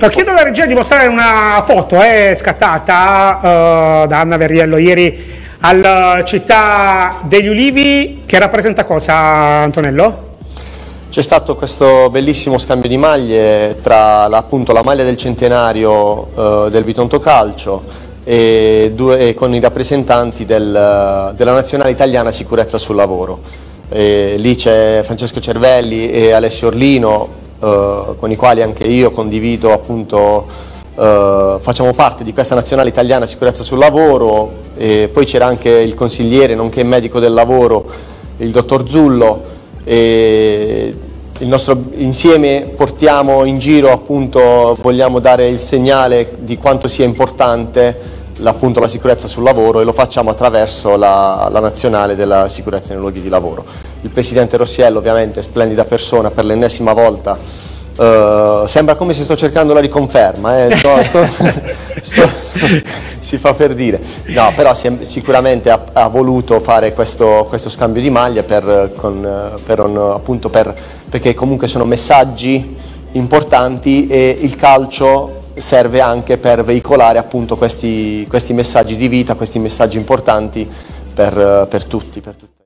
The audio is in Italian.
Uh, chiedo alla regia di mostrare una foto eh, scattata uh, da Anna Verriello ieri alla città degli Ulivi che rappresenta cosa Antonello? C'è stato questo bellissimo scambio di maglie tra appunto, la maglia del centenario uh, del Bitonto Calcio e, due, e con i rappresentanti del, della nazionale italiana sicurezza sul lavoro. E lì c'è Francesco Cervelli e Alessio Orlino eh, con i quali anche io condivido appunto eh, facciamo parte di questa nazionale italiana sicurezza sul lavoro e poi c'era anche il consigliere nonché medico del lavoro il dottor Zullo e nostro, insieme portiamo in giro appunto vogliamo dare il segnale di quanto sia importante appunto la sicurezza sul lavoro e lo facciamo attraverso la, la, nazionale della sicurezza nei luoghi di lavoro. Il Presidente Rossiello ovviamente, splendida persona per l'ennesima volta, uh, sembra come se sto cercando la riconferma, eh? sto, sto, sto, si fa per dire, no però si, sicuramente ha, ha, voluto fare questo, questo, scambio di maglia per, con, per un, appunto per, perché comunque sono messaggi importanti e il calcio serve anche per veicolare appunto questi, questi messaggi di vita, questi messaggi importanti per, per tutti. Per tutti.